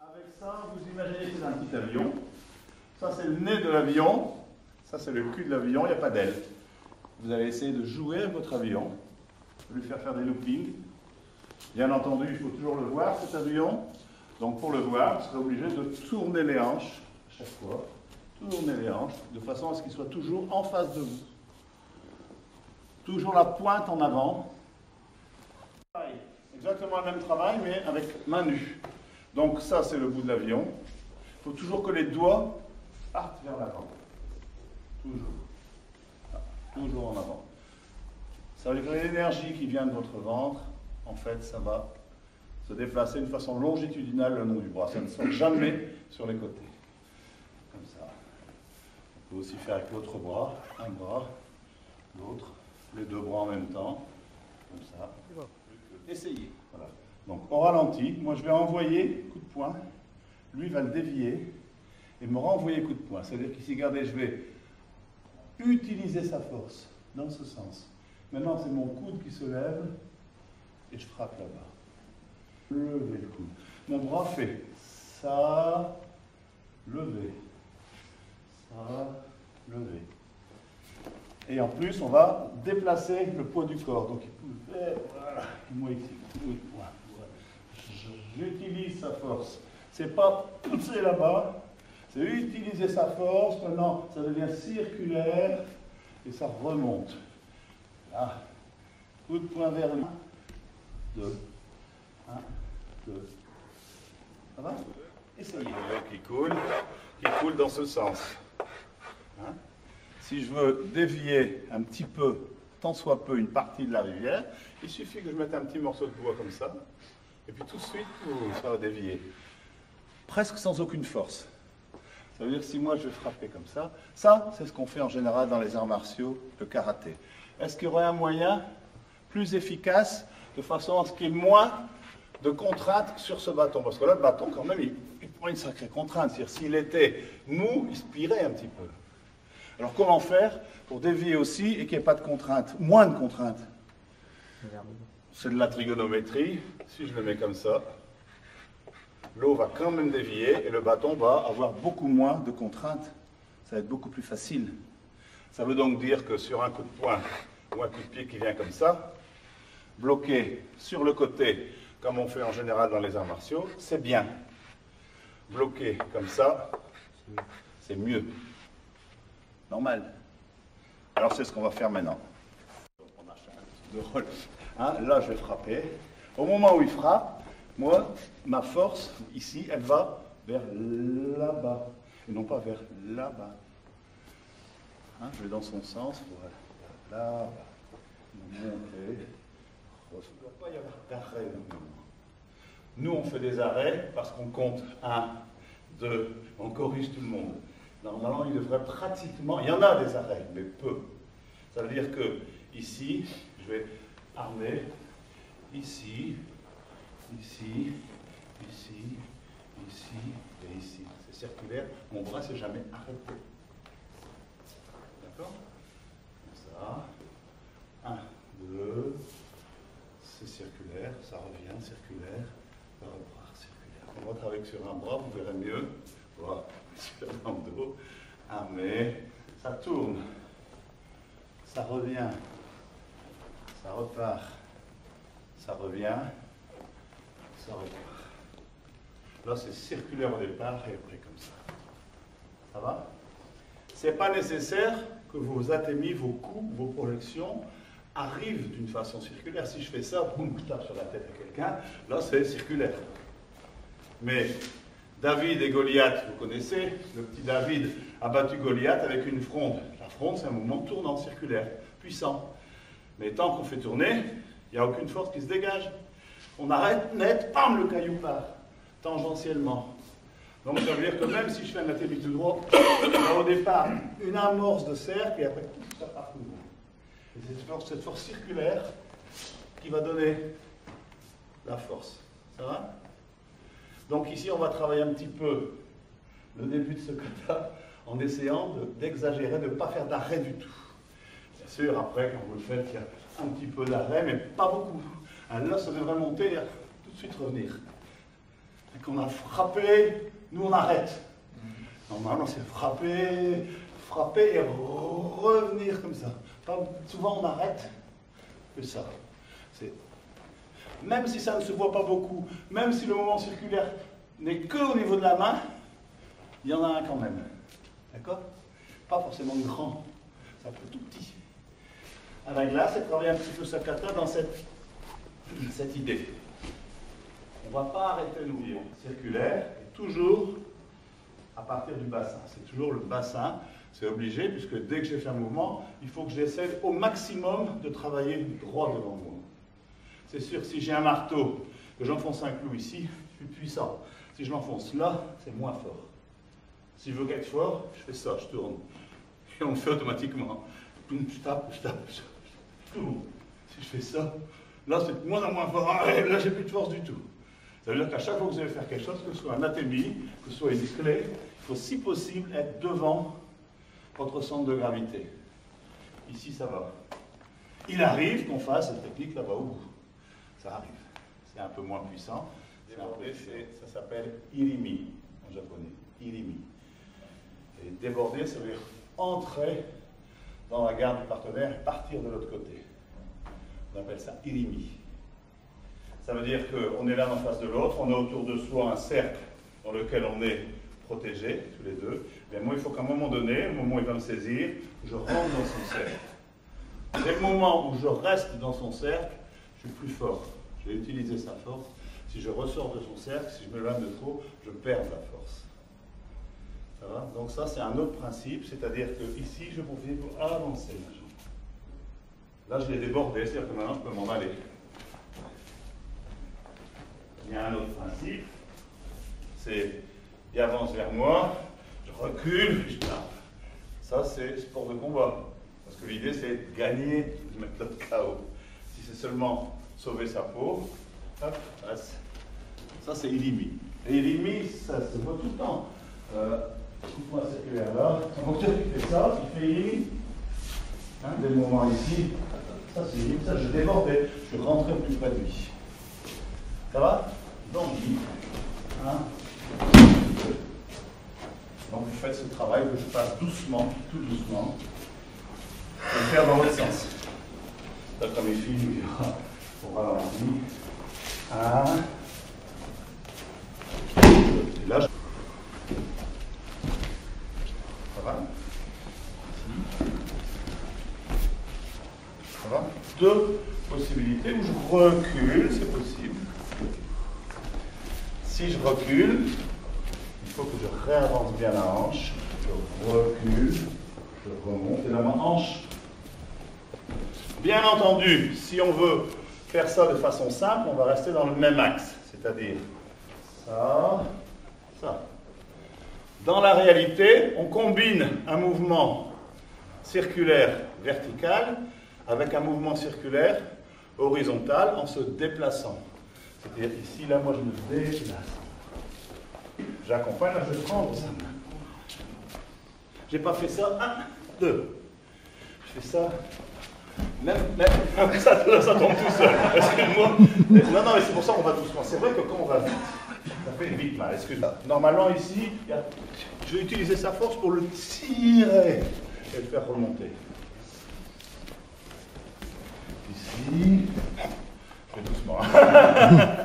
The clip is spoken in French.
Avec ça, vous imaginez que c'est un petit avion. Ça, c'est le nez de l'avion. Ça, c'est le cul de l'avion. Il n'y a pas d'aile. Vous allez essayer de jouer avec votre avion, lui faire faire des loopings. Bien entendu, il faut toujours le voir, cet avion. Donc, pour le voir, vous serez obligé de tourner les hanches à chaque fois. Tourner les hanches, de façon à ce qu'il soit toujours en face de vous. Toujours la pointe en avant. Exactement le même travail, mais avec main nue. Donc ça, c'est le bout de l'avion. Il faut toujours que les doigts partent vers l'avant. Toujours. Ah, toujours en avant. Ça veut dire que l'énergie qui vient de votre ventre, en fait, ça va se déplacer d'une façon longitudinale le long du bras. Ça ne sort jamais sur les côtés. Comme ça. On peut aussi faire avec l'autre bras, un bras, l'autre, les deux bras en même temps. Comme ça. Essayez. Voilà. Donc on ralentit. Moi je vais envoyer coup de poing. Lui va le dévier et me renvoyer coup de poing. C'est-à-dire qu'ici, regardez, je vais utiliser sa force dans ce sens. Maintenant, c'est mon coude qui se lève et je frappe là-bas. Levez le coude. Mon bras fait ça, lever, ça, lever. Et en plus, on va déplacer le poids du corps. Donc, il voilà, moi ici, J'utilise sa force. C'est pas pousser là-bas, c'est utiliser sa force. Maintenant, ça devient circulaire et ça remonte. Là. Coup de poing vers lui. Deux. Un, deux. Ça va? Essayez. Qui coule, qui coule dans ce sens. Hein? Si je veux dévier un petit peu, tant soit peu, une partie de la rivière, il suffit que je mette un petit morceau de bois comme ça, et puis tout de suite, ça va dévier. Presque sans aucune force. Ça veut dire que si moi je frapper comme ça, ça, c'est ce qu'on fait en général dans les arts martiaux, le karaté. Est-ce qu'il y aurait un moyen plus efficace de façon à ce qu'il y ait moins de contraintes sur ce bâton? Parce que là, le bâton, quand même, il, prend une sacrée contrainte. C'est-à-dire, s'il était mou, il se plirait un petit peu. Alors, comment faire pour dévier aussi et qu'il n'y ait pas de contraintes, moins de contraintes? C'est de la trigonométrie. Si je le mets comme ça, l'eau va quand même dévier et le bâton va avoir beaucoup moins de contraintes. Ça va être beaucoup plus facile. Ça veut donc dire que sur un coup de poing ou un coup de pied qui vient comme ça, bloqué sur le côté, comme on fait en général dans les arts martiaux, c'est bien. Bloqué comme ça, c'est mieux. Normal. Alors c'est ce qu'on va faire maintenant. Hein, là, je vais frapper. Au moment où il frappe, moi, ma force, ici, elle va vers là-bas, et non pas vers là-bas. Hein, je vais dans son sens, voilà. Monter. Il ne doit pas y avoir d'arrêt Nous, on fait des arrêts parce qu'on compte un, deux, on corrige tout le monde. Normalement, il devrait pratiquement, il y en a des arrêts, mais peu. Ça veut dire que ici, vais armer, ici, ici, ici, ici et ici. C'est circulaire. Mon bras s'est jamais arrêté. D'accord? Comme ça. Un, deux. C'est circulaire. Ça revient circulaire. Ça repart circulaire. On va travailler sur un bras, vous verrez mieux. Voilà. Sur le dos. Armé. Ça tourne. Ça revient. Ça repart. Ça revient ça Là, c'est circulaire au départ et après comme ça. Ça va? C'est pas nécessaire que vos athémies, vos coups, vos projections arrivent d'une façon circulaire. Si je fais ça, boum, je tape sur la tête à quelqu'un, là, c'est circulaire. Mais David et Goliath, vous connaissez, le petit David a battu Goliath avec une fronde. La fronde, c'est un mouvement tournant circulaire, puissant. Mais tant qu'on fait tourner, il n'y a aucune force qui se dégage on arrête net, pam, le caillou part, tangentiellement. Donc ça veut dire que même si je fais un atterri tout droit, y a au départ une amorce de cercle et après tout ça part c'est cette, force circulaire qui va donner la force. Ça va? Donc ici, on va travailler un petit peu le début de ce kata en essayant d'exagérer, de ne pas faire d'arrêt du tout. Sûr, après, quand vous le faites, il y a un petit peu d'arrêt, mais pas beaucoup. Alors là, ça devrait monter et tout de suite revenir. et qu'on a frappé, nous on arrête. Normalement, c'est frapper, frapper et revenir comme ça. souvent, on arrête que ça. Même si ça ne se voit pas beaucoup, même si le mouvement circulaire n'est que au niveau de la main, il y en a un quand même. D'accord? Pas forcément grand, ça peut être tout petit. À la glace, elle travaille un petit peu sa kata dans cette, cette idée. On ne va pas arrêter le mouvement circulaire, toujours à partir du bassin. C'est toujours le bassin, c'est obligé, puisque dès que j'ai fait un mouvement, il faut que j'essaie au maximum de travailler droit devant moi. C'est sûr, si j'ai un marteau, que j'enfonce un clou ici, je suis puissant. Si je l'enfonce là, c'est moins fort. Si je veux être fort, je fais ça, je tourne. Et on le fait automatiquement. Je tape, je tape. Si je fais ça, là c'est moins en moins fort. Ah, là, j'ai plus de force du tout. Ça veut dire qu'à chaque fois que vous allez faire quelque chose, que ce soit un atémie, que ce soit une clé, il faut si possible être devant votre centre de gravité. Ici, ça va. Il arrive qu'on fasse cette technique là-bas au bout. Ça arrive. C'est un peu moins puissant. ça s'appelle irimi en japonais. Irimi. Et déborder, ça veut dire entrer dans la garde du partenaire partir de l'autre côté. On appelle ça irimi. Ça veut dire qu'on est l'un en face de l'autre, on a autour de soi un cercle dans lequel on est protégé, tous les deux. Mais moi, il faut qu'à un moment donné, au moment où il va me saisir, je rentre dans son cercle. Dès le moment où je reste dans son cercle, je suis plus fort. Je vais utiliser sa force. Si je ressors de son cercle, si je me lève de trop, je perds la force. Donc ça, c'est un autre principe, c'est-à-dire que ici, je pouvais avancer Là, je l'ai débordé, c'est-à-dire que maintenant, je peux m'en aller. Il y a un autre principe, c'est il avance vers moi, je recule, je tape. Ça, c'est sport de combat. Parce que l'idée, c'est de gagner, de mettre l'autre KO. Si c'est seulement sauver sa peau, hop, ça, c'est Ilimi. Et ça se voit tout le temps. Euh, Coupe-moi circulaire là. Moteur qui fait ça, il fait Ilimi. Hein, des moments ici. Ça, c'est Ilimi. Ça, je débordais. Je rentrais plus près de lui. Ça va? Donc, hein, donc vous faites ce travail que je fasse doucement, tout doucement, et le faire dans l'autre sens. Là, comme les filles, on ralentit. Un. Et là, je... Ça Deux possibilités où je recule, c'est possible. Si je recule, il faut que je réavance bien la hanche. Je recule, je remonte et là ma hanche. Bien entendu, si on veut faire ça de façon simple, on va rester dans le même axe, c'est-à-dire ça, ça. Dans la réalité, on combine un mouvement circulaire vertical avec un mouvement circulaire horizontal en se déplaçant. C'est-à-dire ici, là, moi, je me déplace. J'accompagne, je prends ça. J'ai pas fait ça. Un, deux. Je fais ça. Même, même ça, ça tombe tout seul. Excuse-moi. Non, non, mais c'est pour ça qu'on va doucement. C'est vrai que quand on va vite, ça fait vite mal. Excuse-moi. Normalement, ici, je vais utiliser sa force pour le tirer et le faire remonter. Ici, je fais doucement.